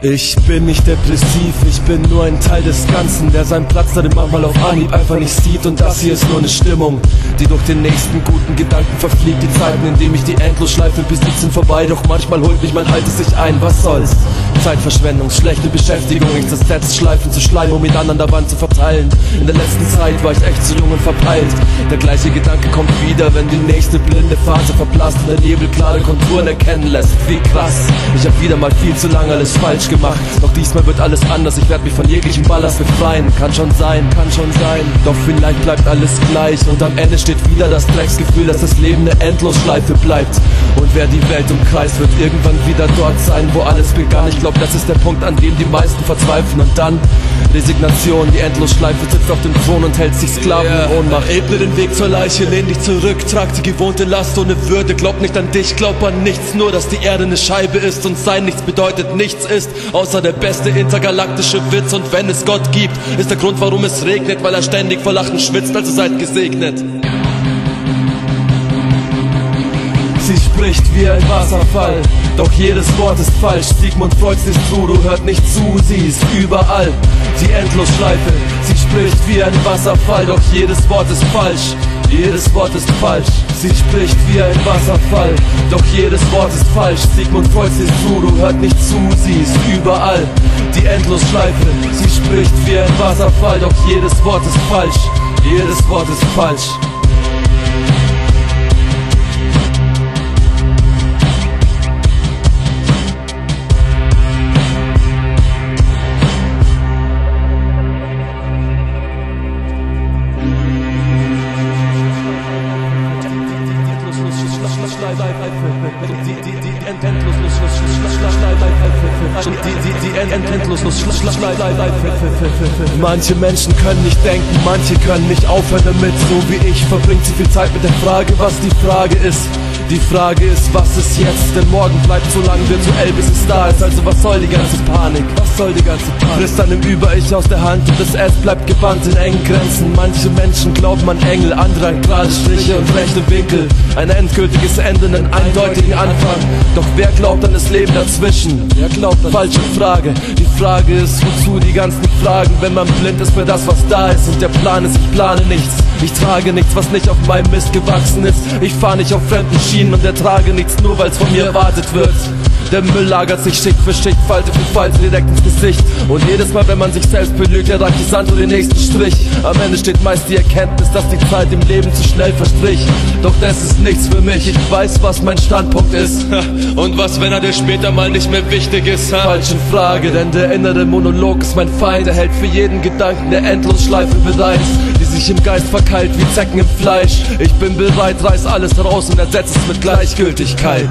Ich bin nicht depressiv, ich bin nur ein Teil des Ganzen, der seinen Platz dann manchmal auf Anhieb einfach nicht sieht. Und das hier ist nur eine Stimmung, die durch den nächsten guten Gedanken verfliegt. Die Zeiten, in denen ich die Endlosschleife sind vorbei, doch manchmal holt mich mein Altes sich ein. Was soll's? Zeitverschwendung, schlechte Beschäftigung, ich Netz schleifen zu schleimen, um ihn dann an der Wand zu verteilen. In der letzten Zeit war ich echt zu jung und verpeilt. Der gleiche Gedanke kommt wieder, wenn die nächste blinde Phase verblasst und der Nebel klare Konturen erkennen lässt. Wie krass, ich hab wieder mal viel zu lange alles falsch gemacht. Doch diesmal wird alles anders, ich werd mich von jeglichem Ballast befreien. Kann schon sein, kann schon sein. Doch vielleicht bleibt alles gleich und am Ende steht wieder das Drecksgefühl, dass das Leben eine Endlosschleife bleibt. Und wer die Welt umkreist, wird irgendwann wieder dort sein, wo alles begann. Ich glaub, das ist der Punkt, an dem die meisten verzweifeln. Und dann Resignation, die Endlosschleife sitzt auf dem Thron und hält sich Sklaven yeah. in Ohnmacht. Ebne den Weg zur Leiche, lehn dich zurück, trag die gewohnte Last ohne Würde. Glaub nicht an dich, glaub an nichts, nur dass die Erde eine Scheibe ist und sein nichts bedeutet, nichts ist, außer der beste intergalaktische Witz. Und wenn es Gott gibt, ist der Grund, warum es regnet, weil er ständig vor Lachen schwitzt, also seid gesegnet. Sie spricht wie ein Wasserfall, doch jedes Wort ist falsch. Sigmund Freuds ist du hört nicht zu, sie ist überall. Die Endlosschleife, sie spricht wie ein Wasserfall, doch jedes Wort ist falsch. Jedes Wort ist falsch, sie spricht wie ein Wasserfall, doch jedes Wort ist falsch. Sigmund Freud ist true, du hört nicht zu, sie ist überall. Die Endlosschleife, sie spricht wie ein Wasserfall, doch jedes Wort ist falsch. Jedes Wort ist falsch. Manche Menschen können nicht denken, manche können nicht aufhören damit, so wie ich verbringt sie viel Zeit mit der Frage, was die Frage ist. Die Frage ist, was ist jetzt? Denn morgen bleibt so lange virtuell, bis es da ist. Also was soll die ganze Panik? Was soll die ganze Panik? Frisst dann im Über-Ich aus der Hand und das S bleibt gebannt in engen Grenzen. Manche Menschen glauben an Engel, andere an gerade Striche und rechte Winkel. Ein endgültiges Ende, einen eindeutigen Anfang. Doch wer glaubt an das Leben dazwischen? Wer glaubt an Falsche Frage. Die Frage ist, wozu die ganzen Fragen, wenn man blind ist für das, was da ist. Und der Plan ist, ich plane nichts. Ich trage nichts, was nicht auf meinem Mist gewachsen ist. Ich fahr nicht auf fremden Schienen und ertrage nichts, nur weil's von mir erwartet wird. Der Müll lagert sich Schicht für Schicht, Falte für Falte direkt ins Gesicht. Und jedes Mal, wenn man sich selbst belügt, erreicht die Sand und den nächsten Strich. Am Ende steht meist die Erkenntnis, dass die Zeit im Leben zu schnell verstrich. Doch das ist nichts für mich, ich weiß, was mein Standpunkt ist. Und was, wenn er dir später mal nicht mehr wichtig ist? Ha? Falsche Frage, denn der innere Monolog ist mein Feind. Er hält für jeden Gedanken der Endlosschleife bereit, die sich im Geist verkeilt wie Zecken im Fleisch. Ich bin bereit, reiß alles raus und ersetze es mit Gleichgültigkeit.